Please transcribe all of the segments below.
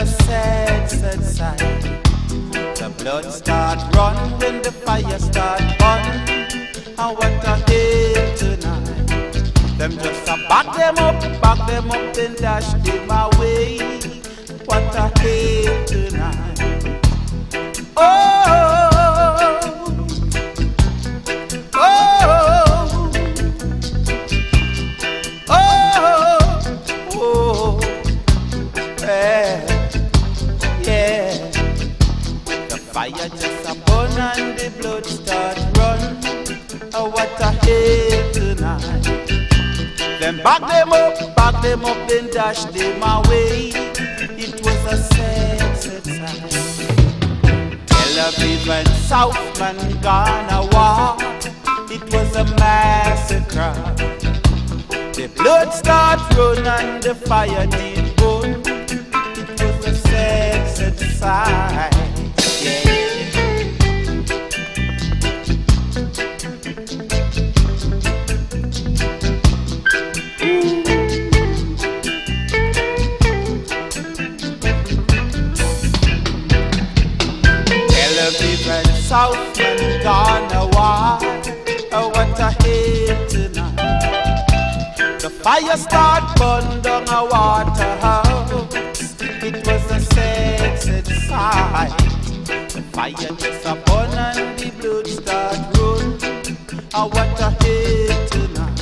a sad, sad sight. The blood start run when the fire start burn. And what a day tonight. Them just a back them up, back them up, then dash them away. What a day tonight. Oh! watch and the blood starts run. Oh, what a hell tonight. Then back them up, back them up, then dash them away. It was a sad, sad time. Tel Aviv and Southman gonna war. It was a massacre. The blood start run and the fire did burn. It was a sad, sad sight. South and Ghana. Why? Oh, what a hate tonight. The fire start burned on a water house. It was a sad, sight. The fire just burn and the blood start run. Oh, what a hate tonight.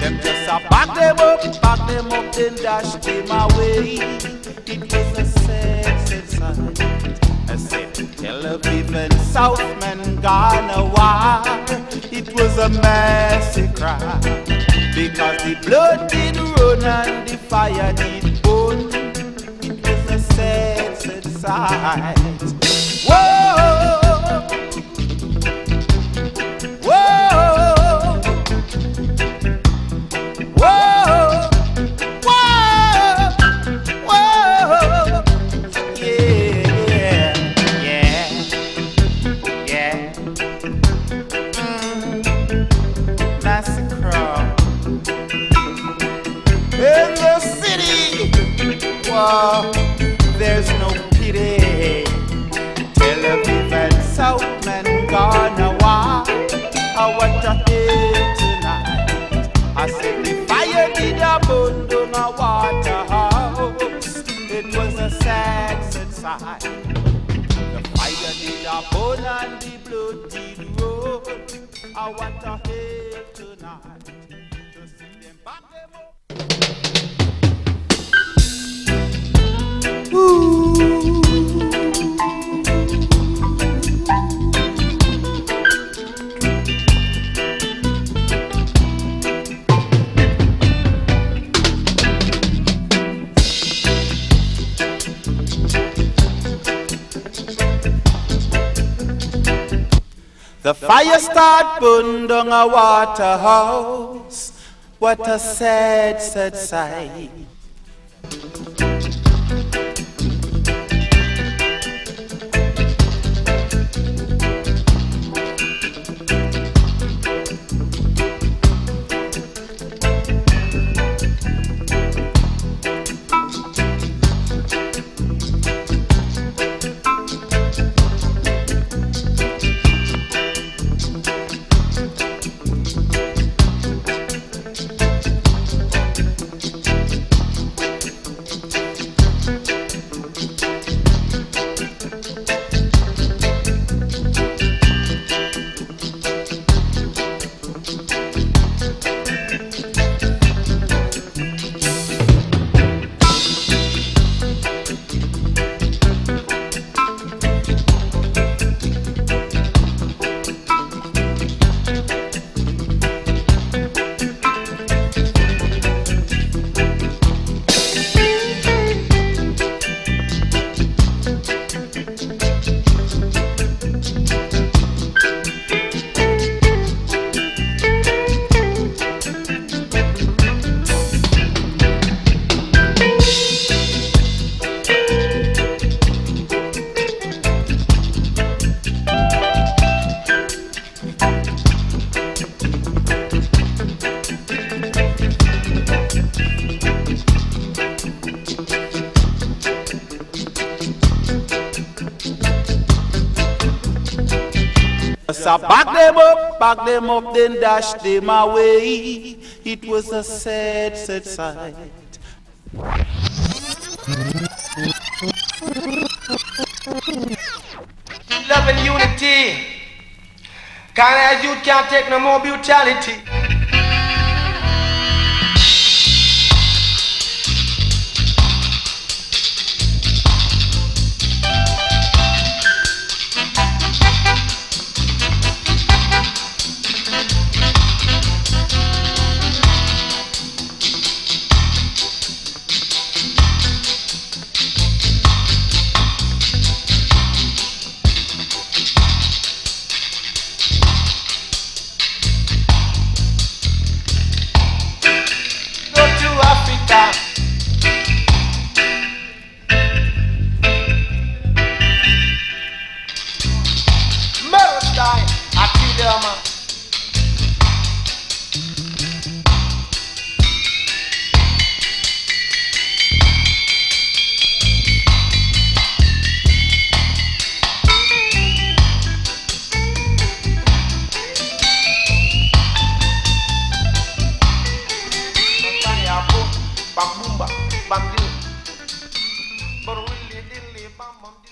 Them just a back them up, back them up, then dash them away. It was a sad, sad sight. Tell a people Southman gone why it was a massacre. Because the blood did run and the fire did burn. It was a sad, sad sight. There's no pity. Tel Aviv and Southman gone away. I want to hate tonight. I said the fire did a abandon a Waterhouse. It was a sad, sight. The fire did a abandon and the blood did roll. I want to hate. The fire start burning on a Waterhouse. What a sad, sad sight. Back them up, then dash them away. It was a sad, sad sight. Love and unity. Can't you can't take no more brutality. Bam, boom,